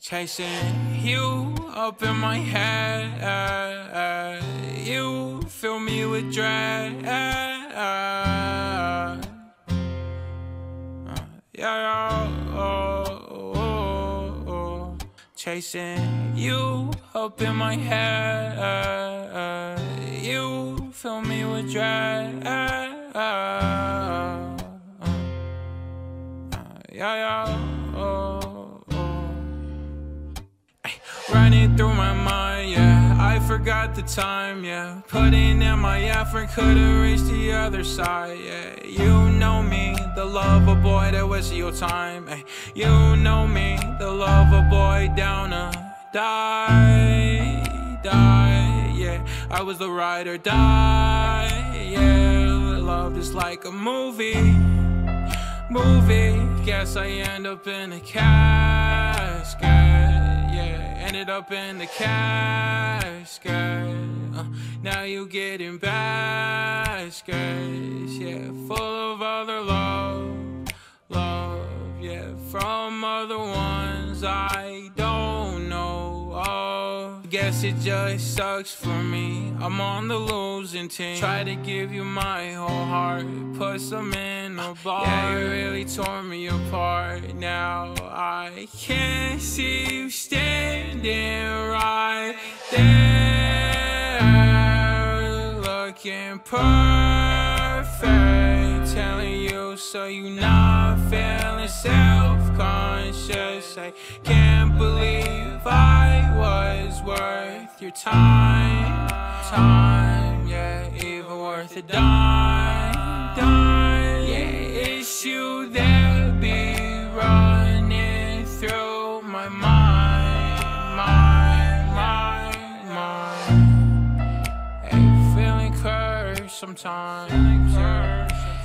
Chasing you up in my head. You fill me with dread. Yeah, oh, oh, oh. Chasing you up in my head. You fill me with dread. Yeah, yeah, oh, Running through my mind, yeah. I forgot the time, yeah. Putting in my effort, couldn't reach the other side, yeah. You know me, the lover boy that was your time, ay. You know me, the lover boy down to die, die, yeah. I was the ride or die, yeah. Love is like a movie movie. Guess I end up in a casket. Ended up in the casket. Uh, now you getting baskets. Yeah, full of other love, love. Yeah, from other ones I don't know of. Guess it just sucks for me. I'm on the losing team. Try to give you my whole heart, put some in a bar. Yeah, you really tore me apart. Now I can't see you standing right there, looking perfect. Telling you so you're not feeling self-conscious. I can't believe I was worth your time, time. Yeah, even worth a dime, dime. Sometimes.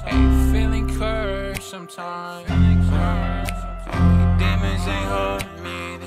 Hey, feeling cursed sometimes. Demons ain't hurt me